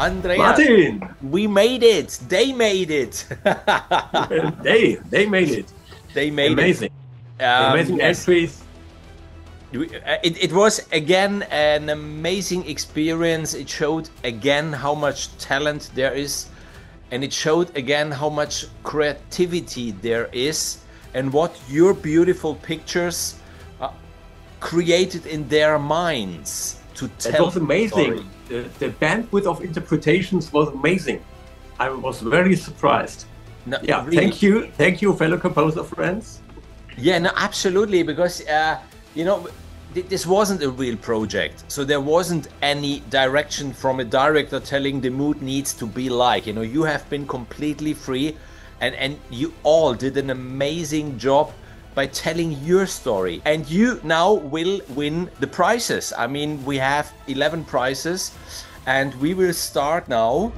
Andreas, Martin, we made it. They made it. they they made it. they made Amazing, it. Um, amazing yes. entries. Uh, It, it was again an amazing experience. It showed again how much talent there is, and it showed again how much creativity there is, and what your beautiful pictures uh, created in their minds to It was amazing. The, the bandwidth of interpretations was amazing. I was very surprised. No, Yeah, really. thank you, thank you, fellow composer friends. Yeah, no, absolutely, because uh, you know this wasn't a real project, so there wasn't any direction from a director telling the mood needs to be like. You know, you have been completely free, and and you all did an amazing job by telling your story, and you now will win the prizes. I mean, we have eleven prizes, and we will start now.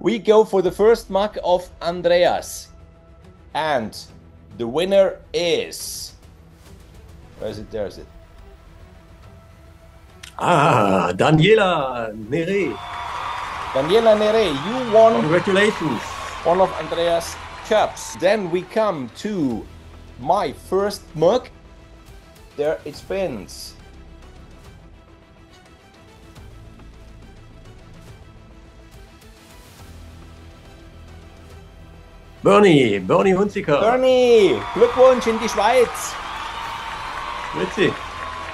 We go for the first mug of Andreas. And the winner is. Where is it? There is it. Ah, Daniela Nere, Daniela Nere, you won congratulations. one of Andreas' cups. Then we come to my first mug. There it spins. Bernie, Bernie Hunziker. Bernie, Glückwunsch in die Schweiz. Witzig.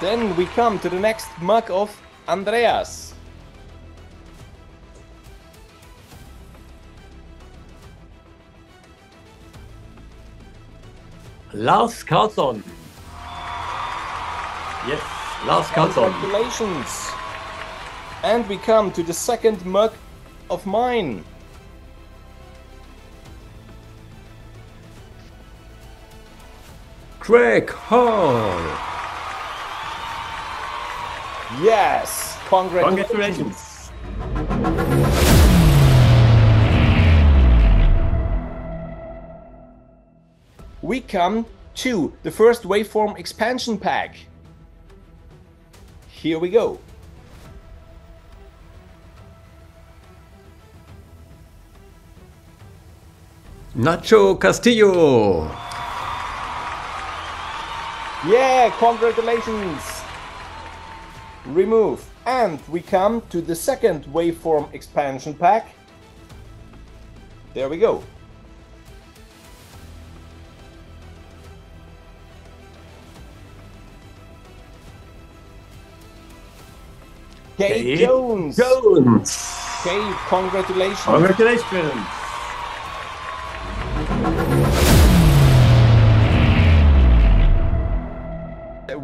Then we come to the next mug of Andreas. Lars Carlson. Yes, Lars Carlson. Congratulations! And we come to the second mug of mine. Craig Hall. Yes! Congratulations! Congratulations. We come to the first waveform expansion pack. Here we go. Nacho Castillo. Yeah, congratulations! Remove. And we come to the second waveform expansion pack. There we go. Kate Kate Jones. Jones. Kate, congratulations. Congratulations.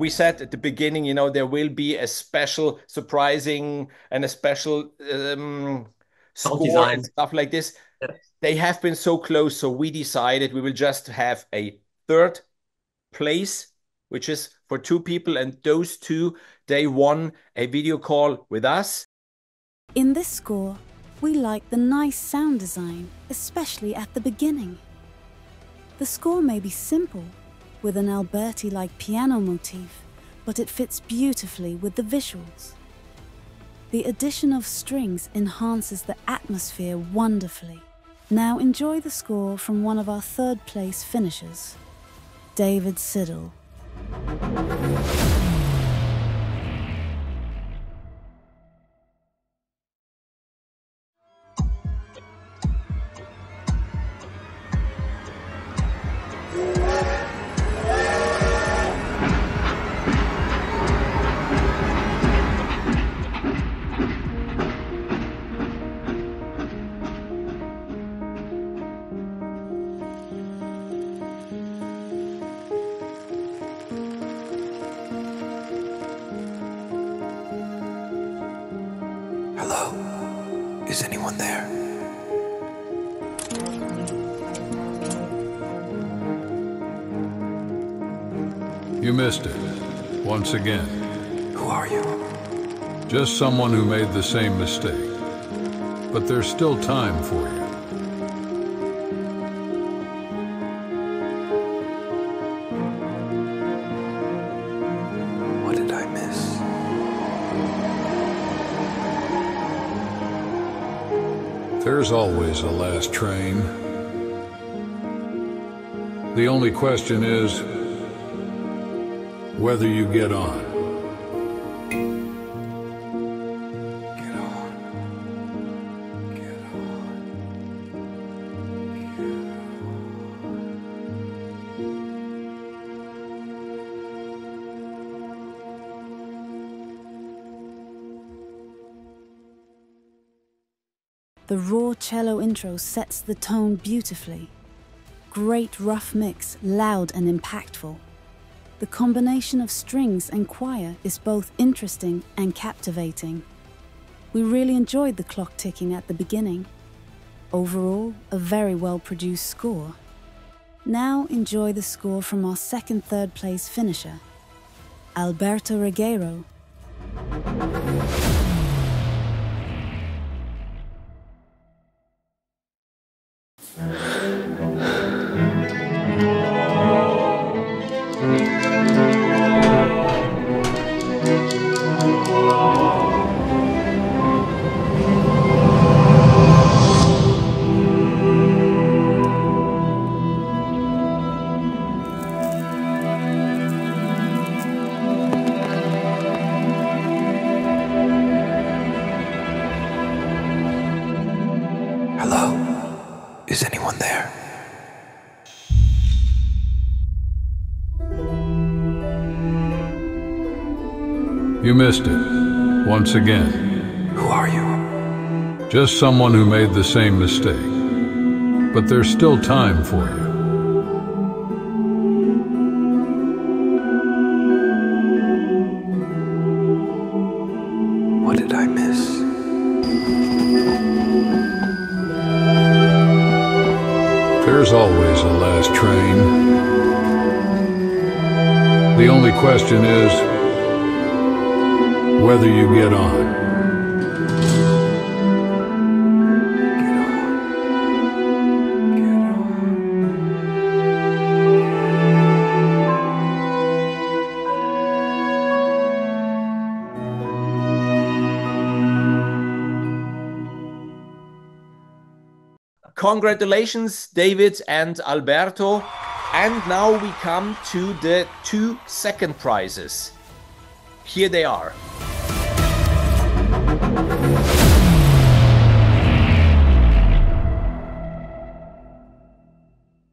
we said at the beginning, you know, there will be a special surprising and a special um, score design. and stuff like this. Yes. They have been so close, so we decided we will just have a third place, which is for two people, and those two they one, a video call with us. In this score, we like the nice sound design, especially at the beginning. The score may be simple, with an Alberti like piano motif, but it fits beautifully with the visuals. The addition of strings enhances the atmosphere wonderfully. Now enjoy the score from one of our third place finishers, David Siddle. Hello? Is anyone there? You missed it. Once again. Who are you? Just someone who made the same mistake. But there's still time for you. There's always a last train. The only question is whether you get on. Raw cello intro sets the tone beautifully. Great rough mix, loud and impactful. The combination of strings and choir is both interesting and captivating. We really enjoyed the clock ticking at the beginning. Overall, a very well produced score. Now enjoy the score from our second third place finisher, Alberto Regueiro. You missed it. Once again. Who are you? Just someone who made the same mistake. But there's still time for you. What did I miss? There's always a last train. The only question is whether you get on. Congratulations, David and Alberto. And now we come to the two second prizes. Here they are.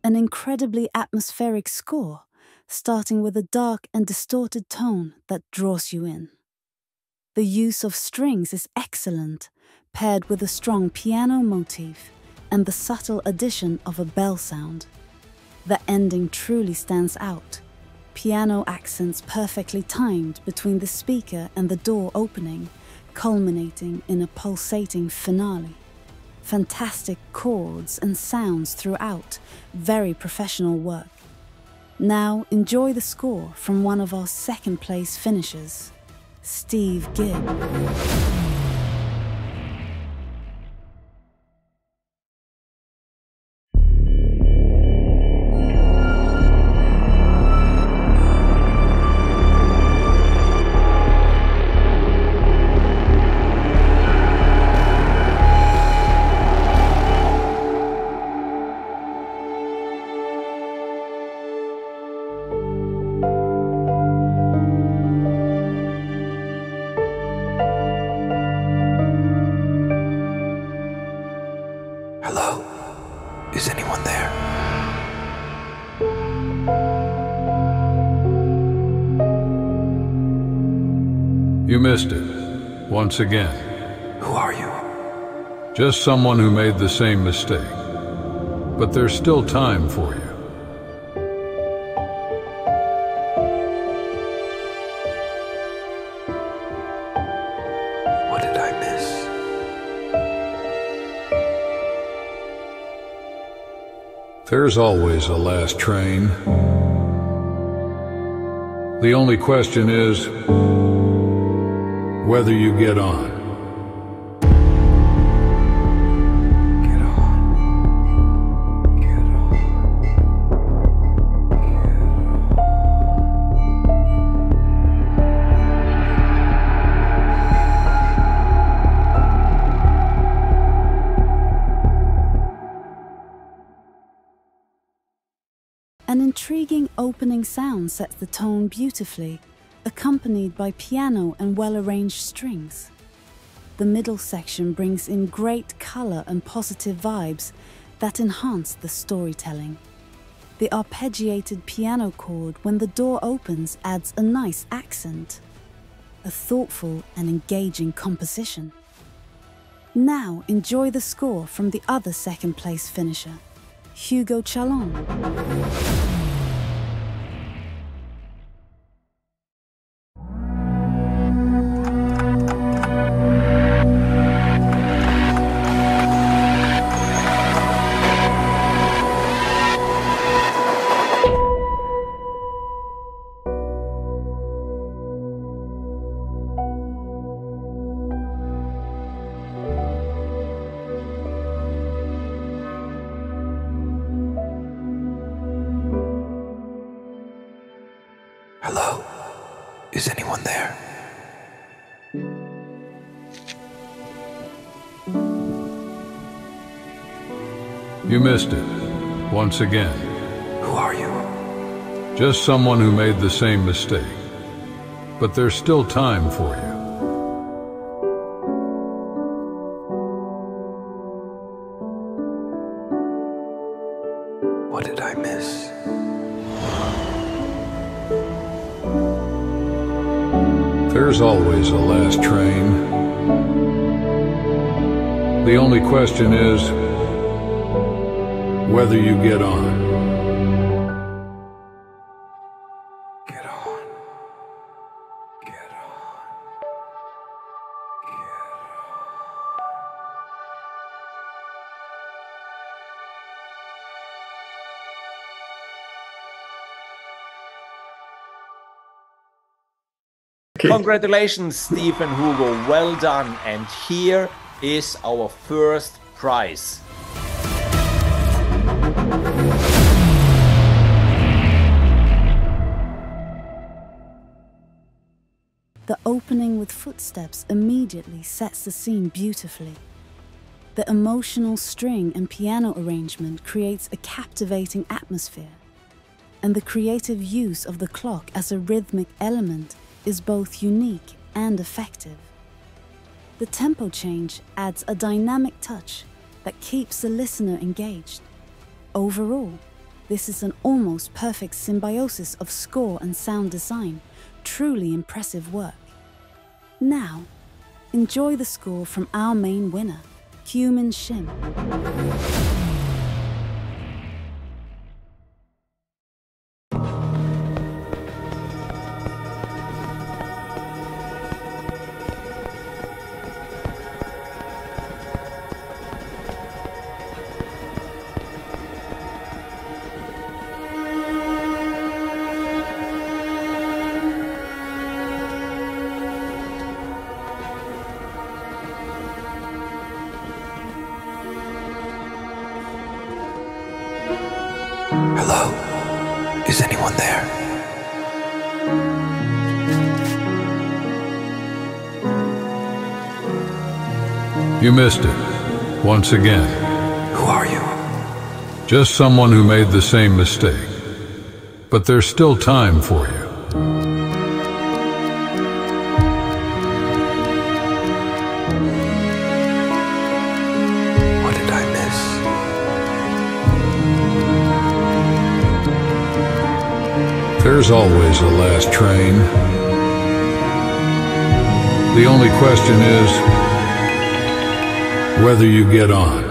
An incredibly atmospheric score, starting with a dark and distorted tone that draws you in. The use of strings is excellent, paired with a strong piano motif and the subtle addition of a bell sound. The ending truly stands out. Piano accents perfectly timed between the speaker and the door opening, culminating in a pulsating finale. Fantastic chords and sounds throughout, very professional work. Now enjoy the score from one of our second place finishers, Steve Gibb. You missed it. Once again. Who are you? Just someone who made the same mistake. But there's still time for you. What did I miss? There's always a last train. The only question is whether you get on. An intriguing opening sound sets the tone beautifully, accompanied by piano and well arranged strings. The middle section brings in great colour and positive vibes that enhance the storytelling. The arpeggiated piano chord when the door opens adds a nice accent. A thoughtful and engaging composition. Now enjoy the score from the other second place finisher, Hugo Chalon. You missed it. Once again. Who are you? Just someone who made the same mistake. But there's still time for you. What did I miss? There's always a last train. The only question is whether you get on. Get on. Get on. Congratulations, Stephen Hugo. Well done. And here is our first prize. Opening with footsteps immediately sets the scene beautifully. The emotional string and piano arrangement creates a captivating atmosphere, and the creative use of the clock as a rhythmic element is both unique and effective. The tempo change adds a dynamic touch that keeps the listener engaged. Overall, this is an almost perfect symbiosis of score and sound design, truly impressive work. Now, enjoy the score from our main winner, Human Shim. There? You missed it. Once again. Who are you? Just someone who made the same mistake. But there's still time for you. There's always a last train. The only question is whether you get on.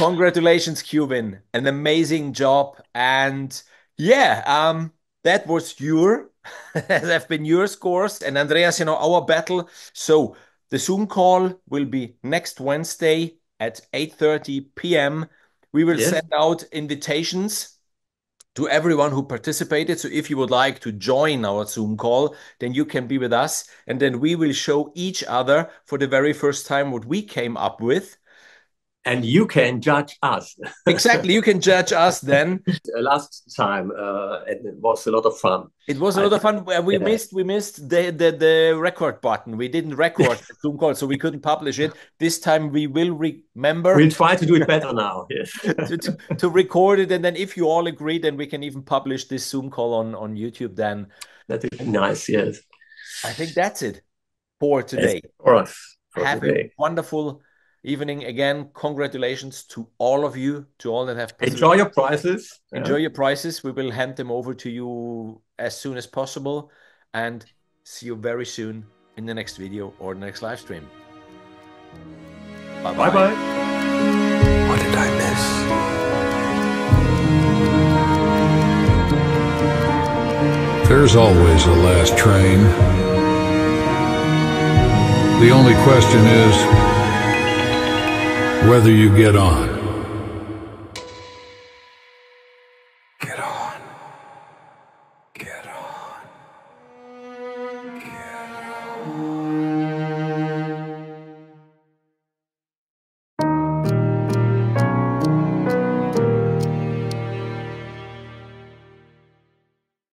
Congratulations, Cuban. An amazing job. And yeah, um, that was your, that have been your scores. And Andreas, you know, our battle. So the Zoom call will be next Wednesday at 8:30 p.m. We will Yes. send out invitations to everyone who participated. So if you would like to join our Zoom call, then you can be with us. And then we will show each other for the very first time what we came up with. And you can judge us. exactly, you can judge us then. Last time, uh, it was a lot of fun. It was a lot of fun. We yeah. missed we missed the, the the record button. We didn't record the Zoom call, so we couldn't publish it. This time we will remember. We'll try to do it better now. Yes, to, to, to, record it, and then if you all agree, then we can even publish this Zoom call on on YouTube. Then that would be nice. Yes, I think that's it for today. Yes, for us. For Have today. a wonderful evening. Again congratulations to all of you to all that have enjoy your prizes enjoy yeah. your prizes we will hand them over to you as soon as possible and see you very soon in the next video or the next live stream. Bye bye, bye, -bye. what did i miss? There's always a last train. The only question is whether you get on.